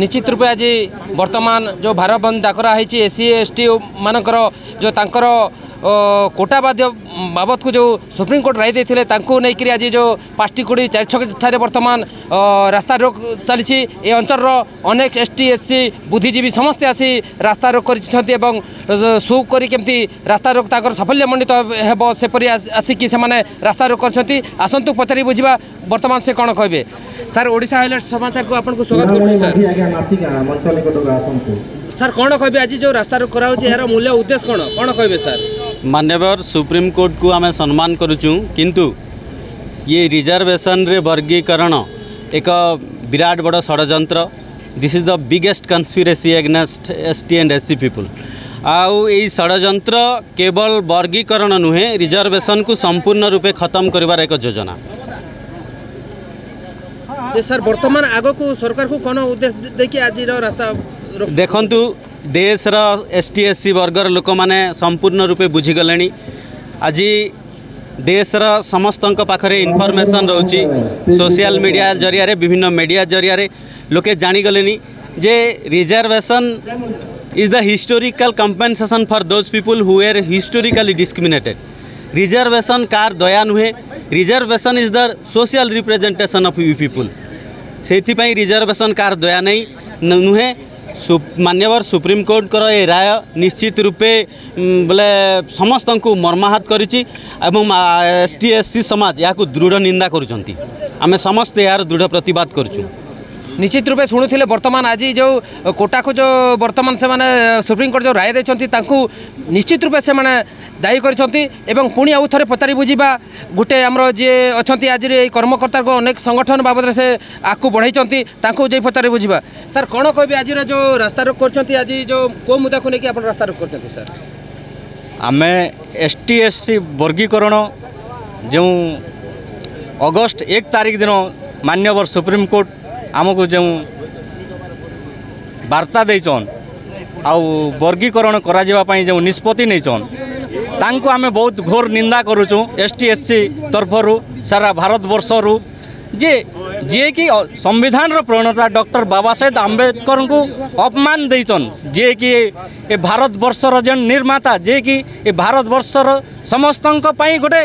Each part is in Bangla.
ନିଶ୍ଚିତ ରୂପେ ଆଜି ବର୍ତ୍ତମାନ ଯେଉଁ ଭାରତ ବନ୍ଦ ଡାକରା ହେଇଛି ଏସ୍ ସି ଏସ୍ ଟି ମାନଙ୍କର ଯେଉଁ ତାଙ୍କର কোটা বাধ্য বাবদকু যে সুপ্রিমকোর্ট রায় দিয়ে তাঁকু নেই আজ যে পাঁচটি কোড়ি চারি ছকঠার বর্তমান রাস্তা রোক চালছে এই অঞ্চলর অনেক এসটি এসসি বুদ্ধিজীবী সমস্তে আসি রাস্তা রোক করেছেন এবং সু করে কেমতি রাস্তা রোক তাঁর সাফল্যমণ্ডিত হব সেপরি আসিকি সে রাস্তা রোক করছেন আসন্তু পচারি বুঝবা বর্তমান সে কোণ কে স্যার ওড়শা হাইলাইট সমাচার আপনার স্বাগত করছি স্যার স্যার কোণ কে আজ যে রাস্তা রোক করা হচ্ছে এর মূল্য উদ্দেশ্য কোণ কোণ কে স্যার ମାନ୍ୟବର ସୁପ୍ରିମକୋର୍ଟକୁ ଆମେ ସମ୍ମାନ କରୁଛୁ କିନ୍ତୁ ଇଏ ରିଜର୍ଭେସନରେ ବର୍ଗୀକରଣ ଏକ ବିରାଟ ବଡ଼ ଷଡ଼ଯନ୍ତ୍ର this is the biggest conspiracy against S T and S C people ଆଉ ଏଇ ଷଡ଼ଯନ୍ତ୍ର କେବଳ ବର୍ଗୀକରଣ ନୁହେଁ ରିଜର୍ଭେସନକୁ ସମ୍ପୂର୍ଣ୍ଣ ରୂପେ ଖତମ କରିବାର ଏକ ଯୋଜନା যে স্যার বর্তমান আগকু সরকারকু কোন উদ্দেশ্য দেখি আজির রাস্তা দেখন্তু দেশর এসটি এসসি বর্গর লোকমানে সম্পূর্ণ রূপে বুঝিগলেনি আজি দেশর সমস্ত পাখে ইনফরমেসন রয়েছে সোশিয়াল মিডিয়া জরিয়া বিভিন্ন মিডিয়া জরিয়া লোকে জাগলে যে রিজার্ভেসন is the historical compensation for those people who were historically discriminated reservation car दया नुहे reservation is the social representation of you people ସେଇଥିପାଇଁ ରିଜର୍ଭେସନ୍ କାହାର ଦୟା ନାହିଁ ନୁହେଁ ମାନ୍ୟବର ସୁପ୍ରିମକୋର୍ଟଙ୍କର ଏ ରାୟ ନିଶ୍ଚିତ ରୂପେ ବୋଲେ ସମସ୍ତଙ୍କୁ ମର୍ମାହତ କରିଛି ଏବଂ ଏସ୍ ଟି ଏସ୍ ସି ସମାଜ ଏହାକୁ ଦୃଢ଼ ନିନ୍ଦା କରୁଛନ୍ତି ଆମେ ସମସ୍ତେ ଏହାର ଦୃଢ଼ ପ୍ରତିବାଦ କରୁଛୁ নিশ্চিত রূপে শুণুলে বর্তমান আজ যে কোটাকু যে বর্তমান সে সুপ্রিমকোর্ট যে রায় দিয়েছেন তা নিশ্চিত রূপে সে দায়ী করেছেন এবং পুঁ আউ থে পচারি বুঝবা গোটে আমার যে অনেক আজ এই কর্মকর্তা অনেক সংগঠন বাবদে সে আগু বড়াইছেন তা যাই পচারি বুঝবা স্যার কোণ কবি আজ যে রোগ করছেন আজ যে কেউ মুদাকে নিয়ে আপনার রাস্তা রোগ করছেন স্যার আমি ଏସ୍ ଟି ଏସ୍ ସି ବର୍ଗୀକରଣ ଯେଉଁ ଅଗଷ୍ଟ ଏକ ତାରିଖ ଦିନ ମାନ୍ୟବର ସୁପ୍ରିମକୋର୍ଟ ଆମକୁ ଯେଉଁ ବାର୍ତ୍ତା ଦେଇଛନ୍ ଆଉ ବର୍ଗୀକରଣ କରାଯିବା ପାଇଁ ଯେଉଁ ନିଷ୍ପତ୍ତି ନେଇଛନ୍ ତାଙ୍କୁ ଆମେ ବହୁତ ଘୋର ନିନ୍ଦା କରୁଛୁ ଏସ୍ ଟି ଏସ୍ ସି ତରଫରୁ ସାରା ଭାରତବର୍ଷରୁ ଯେ ଯିଏକି ସମ୍ବିଧାନର ପ୍ରଣେତା ଡକ୍ଟର ବାବା ସାହେବ ଆମ୍ବେଦକରଙ୍କୁ ଅପମାନ ଦେଇଛନ୍ ଯିଏକି ଏ ଭାରତବର୍ଷର ଯେନ୍ ନିର୍ମାତା ଯିଏକି ଏ ଭାରତବର୍ଷର ସମସ୍ତଙ୍କ ପାଇଁ ଗୋଟେ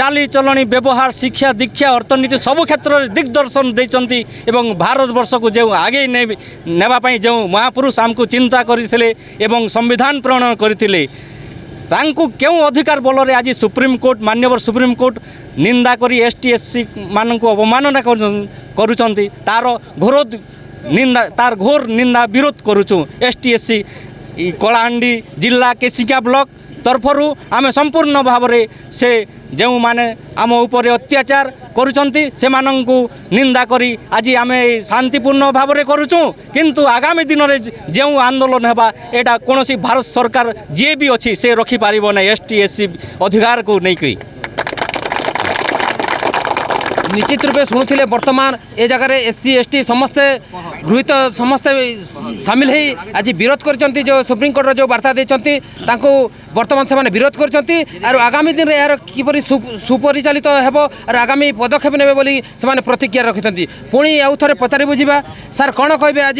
ଚାଲିଚଲଣି ବ୍ୟବହାର ଶିକ୍ଷା ଦୀକ୍ଷା ଅର୍ଥନୀତି ସବୁ କ୍ଷେତ୍ରରେ ଦିଗ୍ଦର୍ଶନ ଦେଇଛନ୍ତି ଏବଂ ଭାରତବର୍ଷକୁ ଯେଉଁ ଆଗେଇ ନେବା ପାଇଁ ଯେଉଁ ମହାପୁରୁଷ ଆମକୁ ଚିନ୍ତା କରିଥିଲେ ଏବଂ ସମ୍ବିଧାନ ପ୍ରଣୟନ କରିଥିଲେ ତାଙ୍କୁ କେଉଁ ଅଧିକାର ବଳରେ ଆଜି ସୁପ୍ରିମକୋର୍ଟ ମାନ୍ୟବର ସୁପ୍ରିମକୋର୍ଟ ନିନ୍ଦା କରି ଏସ୍ ଟି ଏସ୍ ସି ମାନଙ୍କୁ ଅବମାନନା କରୁଛନ୍ତି ତାର ଘୋର ନିନ୍ଦା ତାର ଘୋର ନିନ୍ଦା ବିରୋଧ କରୁଛୁ S T S C Kalahandi ଜିଲ୍ଲା କେସିକା ବ୍ଲକ ତରଫରୁ ଆମେ ସମ୍ପୂର୍ଣ୍ଣ ଭାବରେ ସେ ଯେଉଁମାନେ ଆମ ଉପରେ ଅତ୍ୟାଚାର କରୁଛନ୍ତି ସେମାନଙ୍କୁ ନିନ୍ଦା କରି ଆଜି ଆମେ ଶାନ୍ତିପୂର୍ଣ୍ଣ ଭାବରେ କରୁଛୁ କିନ୍ତୁ ଆଗାମୀ ଦିନରେ ଯେଉଁ ଆନ୍ଦୋଳନ ହେବା ଏଇଟା କୌଣସି ଭାରତ ସରକାର ଯିଏ ବି ଅଛି ସେ ରଖିପାରିବ ନାହିଁ ଏସ୍ ଟି ଏସ୍ ସି ଅଧିକାରକୁ ନେଇକି নিশ্চিত রূপে শুণুলে বর্তমান এ জায়গার এসসি এসটি সমস্তে গৃহীত সমস্তে সামিল হয়ে আজ বিরোধ করছেন যে সুপ্রিমকোর্টর যে বার্তা দিয়েছেন তাঁকু বর্তমান সে বিরোধ করছেন আর আগামী দিনে এর কিপর সুপরিচালিত হব আর আগামী পদক্ষেপ নেবে বলে সে প্রতিক্রিয়া রাখি পুঁ আউথরে পচারি বুঝবা স্যার কোণ কে আজ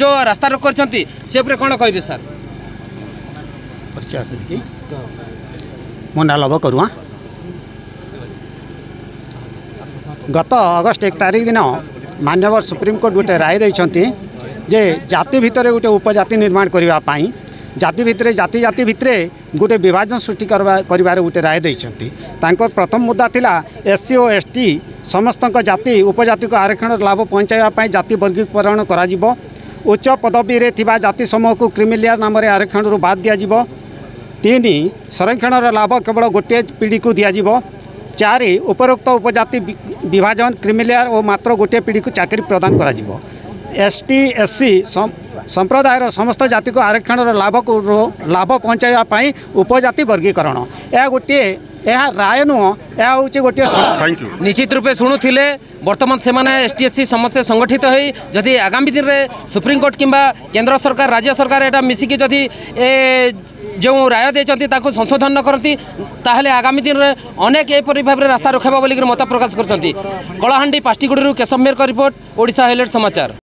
যে রাস্তা রোক করছেন সে উপরে কোণ কে স্যার ମୋ ନାଁ ଲବ କରୁଆ গত অগস্ট এক তারিখ দিন মান্যবর সুপ্রিমকোর্ট গোটে রায় দিয়েছেন যে জাতি ভিতরে গোটে উপজাতি নির্মাণ করা জাতি ভিতরে জাতি জাতি ভিতরে গোটে বিভাজন সৃষ্টি করবার গোটে রায় দিয়েছেন তাঁর প্রথম মুদ্দা লা এসসি ও এসটি সমস্ত জাতি উপজাতিক আরক্ষণর লাভ পঞ্চাইবা জাতি বর্গীকরণ করা উচ্চ পদবীরে থিবা জাতি সমূহকু ক্রিমিলিয়ার নামে আরক্ষণর বাদ দিয়া তিন সংরক্ষণর লাভ কেবল গোটিয়ে পিঢ়ীকে দিয়া ଚାରି ଉପରୋକ୍ତ ଉପଜାତି ବିଭାଜନ କ୍ରିମିଲେୟାର ଓ ମାତ୍ର ଗୋଟିଏ ପିଢ଼ିକୁ ଚାକିରି ପ୍ରଦାନ କରାଯିବ ଏସ୍ ଟି ଏସ୍ ସି ସମ୍ପ୍ରଦାୟର ସମସ୍ତ ଜାତିକୁ ଆରକ୍ଷଣର ଲାଭକୁ ଲାଭ ପହଞ୍ଚାଇବା ପାଇଁ ଉପଜାତି ବର୍ଗୀକରଣ ଏହା ଗୋଟିଏ ଏହା ରାୟ ନୁହଁ ଏହା ହେଉଛି ଗୋଟିଏ ନିଶ୍ଚିତ ରୂପେ ଶୁଣୁଥିଲେ ବର୍ତ୍ତମାନ ସେମାନେ ଏସ୍ ଟି ଏସ୍ ସି ସମସ୍ତେ ସଂଗଠିତ ହୋଇ ଯଦି ଆଗାମୀ ଦିନରେ ସୁପ୍ରିମକୋର୍ଟ କିମ୍ବା କେନ୍ଦ୍ର ସରକାର ରାଜ୍ୟ ସରକାର ଏଇଟା ମିଶିକି ଯଦି যে রায় দিয়েছেন তাকে সংশোধন ন করতে তাহলে আগামী দিনে অনেক এইপরি ভাবে রাস্তা রোখাইব বলি মত প্রকাশ করছেন কলাহাণ্ডি পাষ্টিগুড়ি কেশম্বের রিপোর্ট ওড়শা হাইলাইট সমাচার